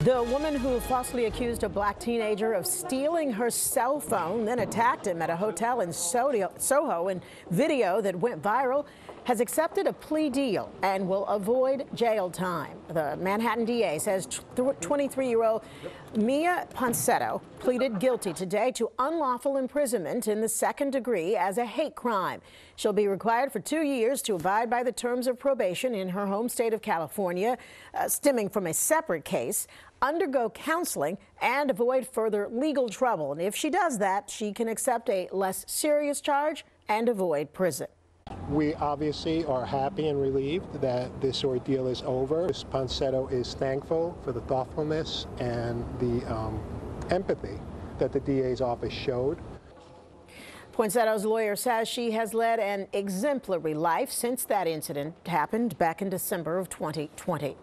The woman who falsely accused a black teenager of stealing her cell phone, then attacked him at a hotel in Soho in video that went viral, has accepted a plea deal and will avoid jail time. The Manhattan DA says 23-year-old Miya Ponsetto pleaded guilty today to unlawful imprisonment in the second degree as a hate crime. She'll be required for two years to abide by the terms of probation in her home state of California, uh, stemming from a separate case undergo counseling and avoid further legal trouble. And if she does that, she can accept a less serious charge and avoid prison. We obviously are happy and relieved that this ordeal is over. Ponsetto is thankful for the thoughtfulness and the um, empathy that the DA's office showed. Ponsetto's lawyer says she has led an exemplary life since that incident happened back in December of 2020.